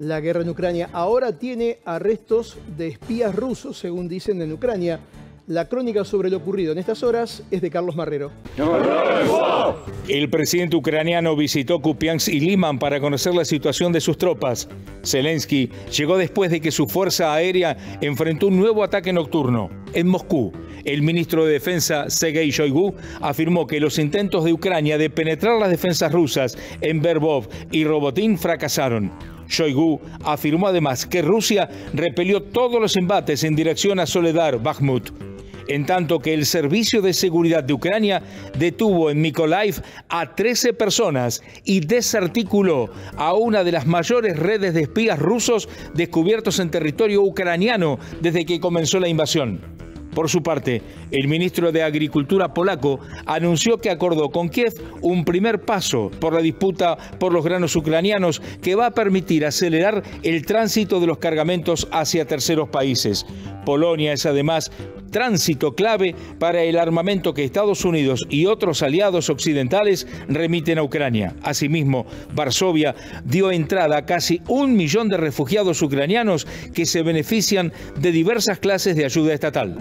la guerra en Ucrania. Ahora tiene arrestos de espías rusos, según dicen en Ucrania. La crónica sobre lo ocurrido en estas horas es de Carlos Marrero. El presidente ucraniano visitó Kupiansk y Liman para conocer la situación de sus tropas. Zelensky llegó después de que su fuerza aérea enfrentó un nuevo ataque nocturno. En Moscú, el ministro de Defensa, Sergei Shoigu, afirmó que los intentos de Ucrania de penetrar las defensas rusas en Verbov y Robotín fracasaron. Shoigu afirmó además que Rusia repelió todos los embates en dirección a Soledar, Bakhmut en tanto que el Servicio de Seguridad de Ucrania detuvo en Mykolaiv a 13 personas y desarticuló a una de las mayores redes de espías rusos descubiertos en territorio ucraniano desde que comenzó la invasión. Por su parte, el ministro de Agricultura polaco anunció que acordó con Kiev un primer paso por la disputa por los granos ucranianos que va a permitir acelerar el tránsito de los cargamentos hacia terceros países. Polonia es además tránsito clave para el armamento que Estados Unidos y otros aliados occidentales remiten a Ucrania. Asimismo, Varsovia dio entrada a casi un millón de refugiados ucranianos que se benefician de diversas clases de ayuda estatal.